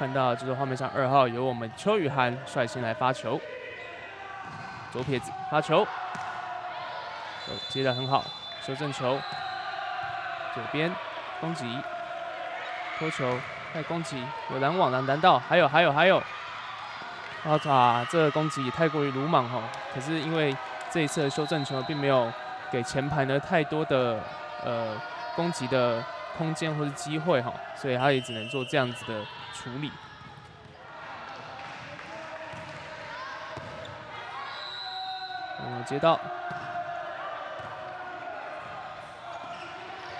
看到就是画面上二号由我们邱雨涵率先来发球，左撇子发球，接的很好，修正球，左边攻击，托球再攻击，有拦网拦拦到，还有还有还有，啊哇，这个攻击也太过于鲁莽哈，可是因为这一次的修正球并没有给前排呢太多的呃攻击的空间或者机会哈，所以他也只能做这样子的。处理，嗯，接到，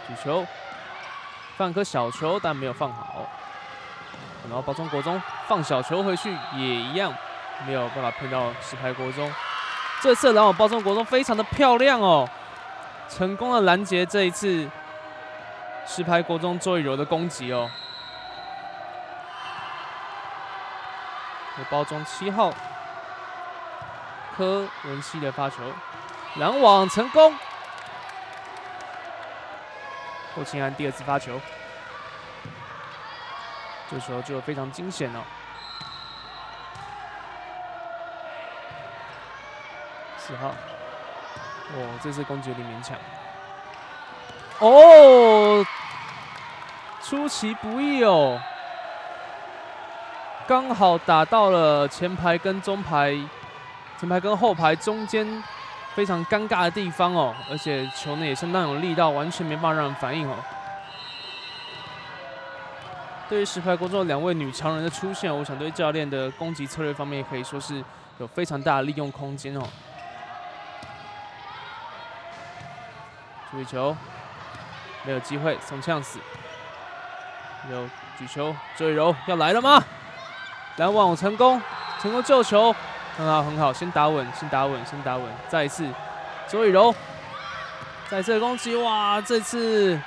举球，放颗小球，但没有放好。然后包中国中放小球回去也一样，没有办法碰到石牌国中。这次拦网包中国中非常的漂亮哦，成功的拦截这一次实拍国中周以柔的攻击哦。包中七号柯文熙的发球，拦网成功。霍清安第二次发球，这时候就非常惊险了。四号，哦，这次攻击有点勉强。哦，出其不意哦。刚好打到了前排跟中排，前排跟后排中间非常尴尬的地方哦，而且球呢也相当有力道，完全没办法让人反应哦。对于石牌国中两位女强人的出现，我想对教练的攻击策略方面可以说是有非常大的利用空间哦。注意球，没有机会，送呛死。有举球，周雨柔要来了吗？拦网成功，成功救球，很好很好，先打稳，先打稳，先打稳，再一次，周雨柔，再次攻击，哇，这次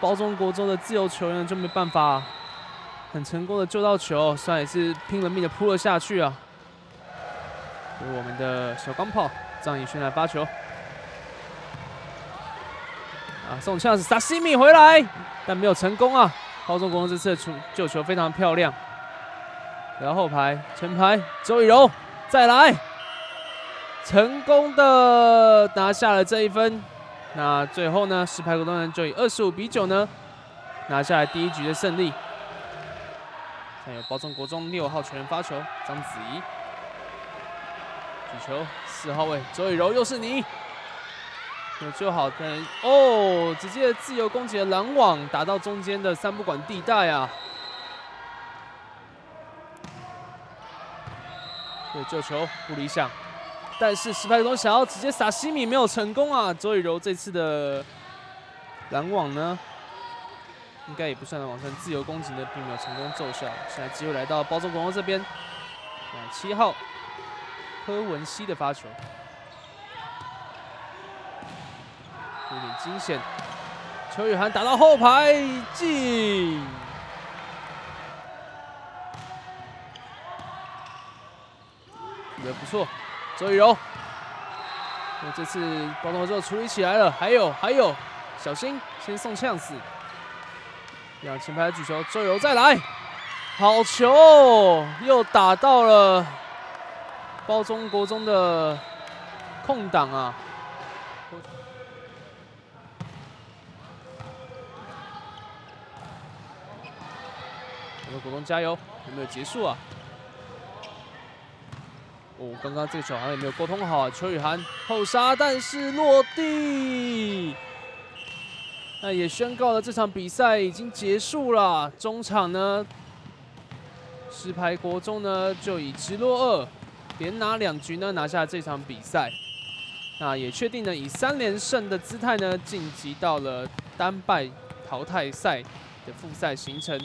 包中国中的自由球员就没办法，很成功的救到球，算也是拼了命的扑了下去啊。由我们的小钢炮张以轩来发球，啊，送枪是萨西米回来，但没有成功啊。包中国中这次的出救球非常漂亮。然后后排前排周雨柔再来，成功的拿下了这一分。那最后呢，石牌国中人就以二十五比九呢拿下来第一局的胜利。还有包中国中六号球员发球，张子怡举球，四号位周雨柔又是你，有救好的哦，直接自由攻击的拦网打到中间的三不管地带啊。对，救球不理想，但是石牌中想要直接撒西米没有成功啊！周雨柔这次的拦网呢，应该也不算网上自由攻击的，并没有成功奏效。现在机会来到包中国中这边，七号柯文熙的发球，有点惊险，邱雨涵打到后排进。也不错，周雨柔，那这次包中之后处理起来了，还有还有，小心，先送呛死。让前排举球，周雨柔再来，好球，又打到了包中国中的空档啊！我们国中加油，有没有结束啊？哦，刚刚这个球好像也没有沟通好，邱雨涵后杀，但是落地，那也宣告了这场比赛已经结束了。中场呢，石牌国中呢就以直落二，连拿两局呢拿下这场比赛，那也确定了以三连胜的姿态呢晋级到了单败淘汰赛的复赛行程。